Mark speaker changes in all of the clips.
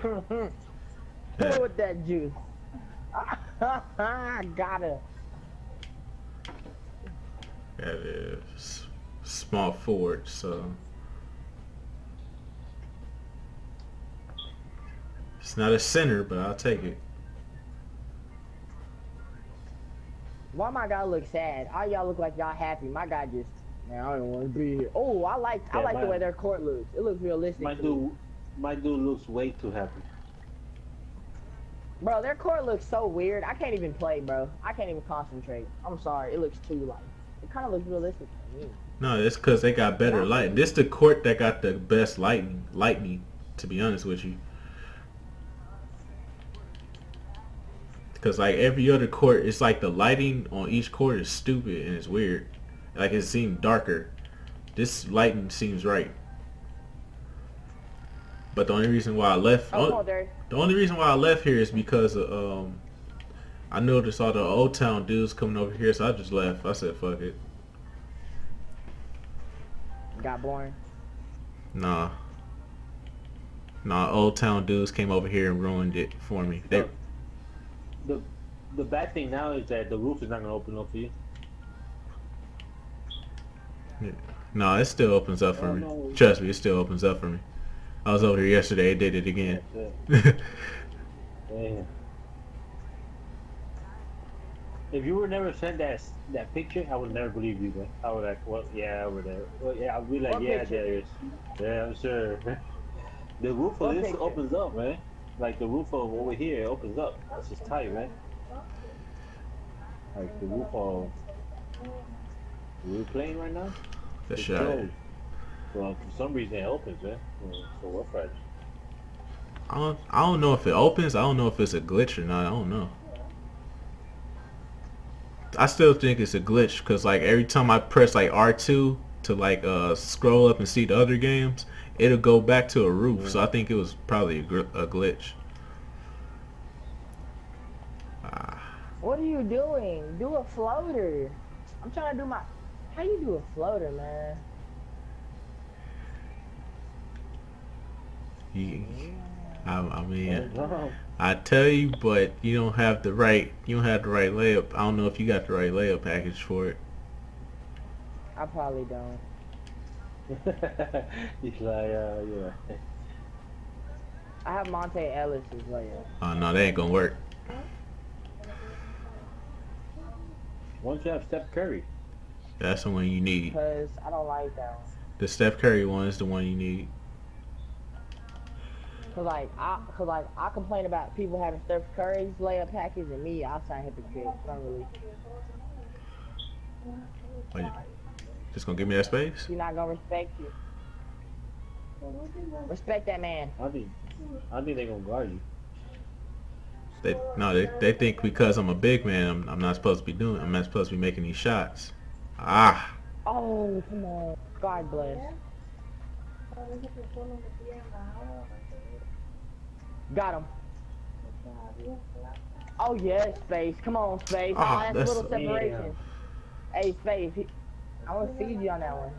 Speaker 1: Pull with that juice. I got it.
Speaker 2: That is small forward, so it's not a center, but I'll take it.
Speaker 1: Why my guy look sad? All y'all look like y'all happy. My guy just, man, I don't want to be here. Oh, I like, I
Speaker 3: Yeah,
Speaker 1: like the way their court looks. It looks realistic.
Speaker 3: My dude, my dude looks way too happy.
Speaker 1: Bro, their court looks so weird. I can't even play, bro. I can't even concentrate. I'm sorry. It looks too like, it kind of looks realistic to me.
Speaker 2: No, it's because they got better lighting. This the court that got the best lighting. Lightning, to be honest with you. Because like every other court, it's like the lighting on each court is stupid and it's weird. Like it seemed darker. This lighting seems right. But the only reason why I left,
Speaker 1: Oh,
Speaker 2: on-
Speaker 1: come on, Derek.
Speaker 2: the only reason why I left here is because of, um, I noticed all the old town dudes coming over here, so I just left. I said, fuck it.
Speaker 1: Got boring.
Speaker 2: Nah. Nah, old town dudes came over here and ruined it for me. They,
Speaker 3: The the bad thing now is that the roof is not gonna open up for you.
Speaker 2: no, it still opens up for
Speaker 3: Oh,
Speaker 2: me.
Speaker 3: no.
Speaker 2: Trust me, it still opens up for me. I was over here yesterday, it did it again.
Speaker 3: Yeah. Yeah. If you were never sent that that picture, I would never believe you, man. I would like, well, yeah, over there. Uh, well, yeah, I'd be like,
Speaker 1: What
Speaker 3: yeah,
Speaker 1: picture?
Speaker 3: there is. Yeah, I'm sure. the roof
Speaker 1: What
Speaker 3: of this
Speaker 1: picture?
Speaker 3: opens up, man. Like the roof of over here opens up. That's just tight, man. Like the roof of. We're playing right now.
Speaker 2: the
Speaker 3: It's
Speaker 2: shot.
Speaker 3: closed. Well, for some reason it opens, man. So what Fred?
Speaker 2: I don't, I don't know if it opens. I don't know if it's a glitch or not. I don't know. I still think it's a glitch because like every time I press like R2 to like uh scroll up and see the other games, it'll go back to a roof. So I think it was probably a, gr- a glitch. Ah,
Speaker 1: What are you doing? Do a floater. I'm trying to do my. How you do a floater, man?
Speaker 2: You, I, I mean,
Speaker 3: No.
Speaker 2: I tell you, but you don't have the right. You don't have the right layup. I don't know if you got the right layup package for it.
Speaker 1: I probably don't.
Speaker 3: He's like, uh, yeah.
Speaker 1: I have Monta Ellis's layup.
Speaker 2: Oh no, that ain't gonna work.
Speaker 3: Once you have Steph Curry,
Speaker 2: That's the one you need.
Speaker 1: because I don't like that one.
Speaker 2: The Steph Curry one is the one you need.
Speaker 1: Cause like I, cause like I complain about people having Steph Curry's layup package and me, I sound hypocrite. I don't really.
Speaker 2: What, you- just gonna give me that space?
Speaker 1: She's not gonna respect you. Respect that man.
Speaker 3: I think, I think they're gonna guard you.
Speaker 2: They no, they, they think because I'm a big man, I'm, I'm not supposed to be doing. I'm not supposed to be making these shots. Ah,
Speaker 1: Oh, come on. God bless. Got him. Oh yes, Space. Come on, Space. Oh,
Speaker 2: Ah,
Speaker 1: that's,
Speaker 2: that's-
Speaker 1: a little separation. Hey, Space. He, I want to feed you on that one.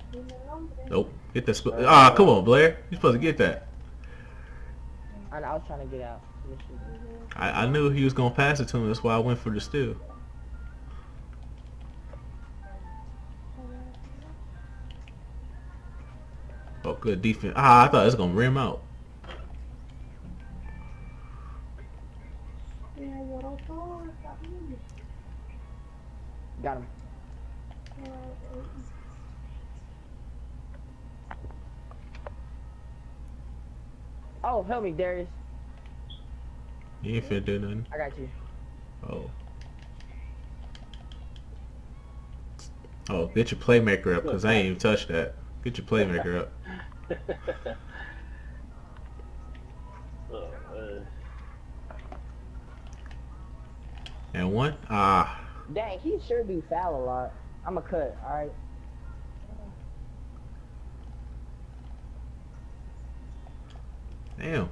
Speaker 2: nope. Get that. Ah, come on, Blair. You're supposed to get that.
Speaker 1: I, I was trying to get out.
Speaker 2: I, I knew he was gonna pass it to him. That's why I went for the steal. Oh, good defense. Ah, I thought it was gonna rim out.
Speaker 1: Got him. Oh, help me, Darius.
Speaker 2: You ain't finna do nothing.
Speaker 1: I got you.
Speaker 2: Oh. Oh, get your playmaker up, cause I ain't even touched that. Get your playmaker up.
Speaker 3: Uh, uh,
Speaker 2: And one. Ah.
Speaker 1: Dang, he sure do foul a lot. I'm a cut, alright?
Speaker 2: Damn.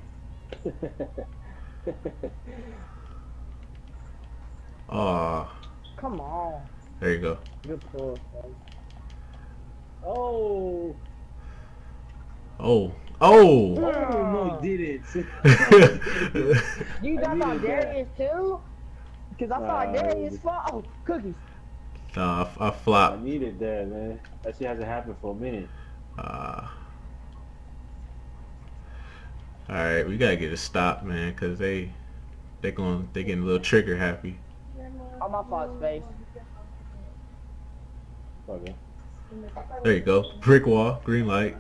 Speaker 2: Oh,
Speaker 1: Come on.
Speaker 2: there you go.
Speaker 1: Good pull, Space.
Speaker 3: oh,
Speaker 2: Oh, Oh.
Speaker 3: Oh no, he didn't.
Speaker 1: You
Speaker 3: I
Speaker 1: jumped on. Darius too? Cause I saw
Speaker 3: Nah,
Speaker 1: Darius fall. Oh, cookies.
Speaker 2: Nah, I, I
Speaker 3: I
Speaker 2: flopped.
Speaker 3: needed that, man. That shit hasn't happened for a minute.
Speaker 2: Uh, all right, we gotta get a stop, man, cause they they going they getting a little trigger happy.
Speaker 1: On my fault, space.
Speaker 3: Okay.
Speaker 2: There you go, brick wall, green light.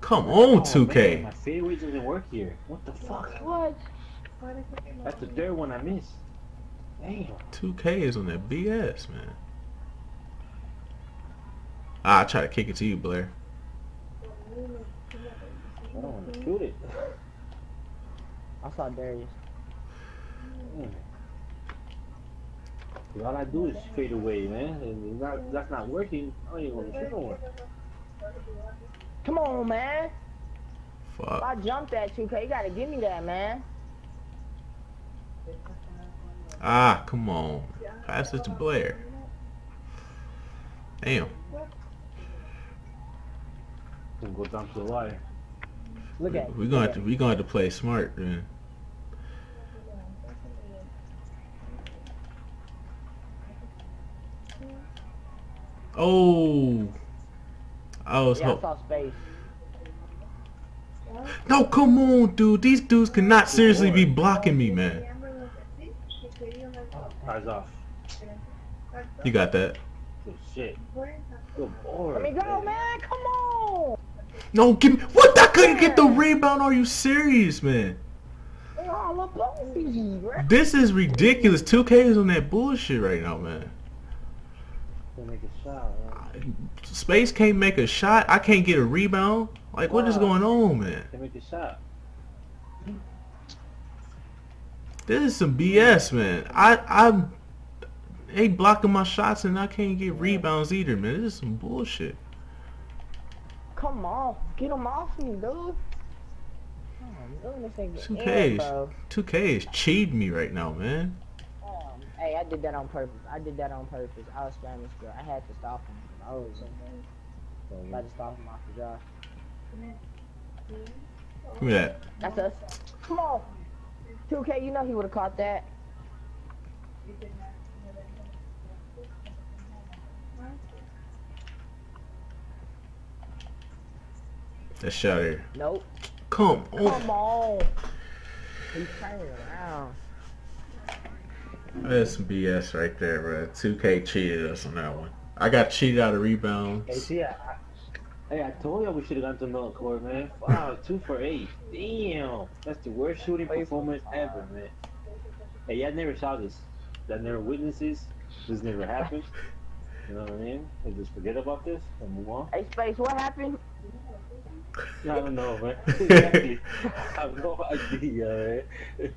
Speaker 2: Come on,
Speaker 3: Oh,
Speaker 2: 2K.
Speaker 3: my fadeaway doesn't work here. What the fuck?
Speaker 1: What?
Speaker 3: That's the third one I missed. Damn.
Speaker 2: 2K is on that BS, man. Ah, I try to kick it to you, Blair.
Speaker 3: I don't want to shoot it.
Speaker 1: I saw Darius.
Speaker 3: Mm. All I do is fade away, man. And it's not, that's not working. I don't even want to shoot no one.
Speaker 1: Come on, man. If
Speaker 2: Fuck.
Speaker 1: I jumped at 2K, you gotta give me that, man.
Speaker 2: Ah, come on. Pass it to Blair. Damn.
Speaker 3: Gonna go down to the wire.
Speaker 1: Look at
Speaker 2: We gonna have to we gonna have to play smart, man. Oh. I was
Speaker 1: Yeah,
Speaker 2: hope. No, come on, dude. These dudes cannot seriously be blocking me, man.
Speaker 3: Eyes off.
Speaker 2: You got that.
Speaker 3: Good shit. Good boy.
Speaker 1: Let me go, man. Come on.
Speaker 2: No, give me. What? I couldn't get the rebound. Are you serious, man?
Speaker 1: They're all up on me, bro.
Speaker 2: This is ridiculous. 2K is on that bullshit right now, man.
Speaker 3: Gonna make a shot.
Speaker 2: Space can't make a shot. I can't get a rebound. Like, what is going on, man?
Speaker 3: Can make a shot.
Speaker 2: This is some BS, man. I I'm they blocking my shots and I can't get rebounds either, man. This is some bullshit.
Speaker 1: Come on. Get them off me, dude. I'm doing this thing
Speaker 2: Two Ks.
Speaker 1: bro.
Speaker 2: 2K is cheating me right now, man.
Speaker 1: Um, hey, I did that on purpose. I did that on purpose. I was spamming skill. I had to stop him. I was I had to stop him off the.
Speaker 2: Give me that.
Speaker 1: That's us. Come on. 2K, you know he would have caught that.
Speaker 2: That shot here.
Speaker 1: Nope.
Speaker 2: Come on.
Speaker 1: Come on. He's turning around.
Speaker 2: That's some BS right there, bro. 2K cheated us on that one. I got cheated out of
Speaker 3: Hey,
Speaker 2: rebounds.
Speaker 3: see, I, I, hey, I told you we should have gone to middle court, man. Wow, two for eight. Damn, that's the worst shooting performance ever, man. Hey, y'all never saw this. Y'all never witnessed this. This never happened. You know what I mean? And just forget about this and move on.
Speaker 1: Hey, Space, what happened?
Speaker 3: I don't know, man. exactly. I have no idea, man.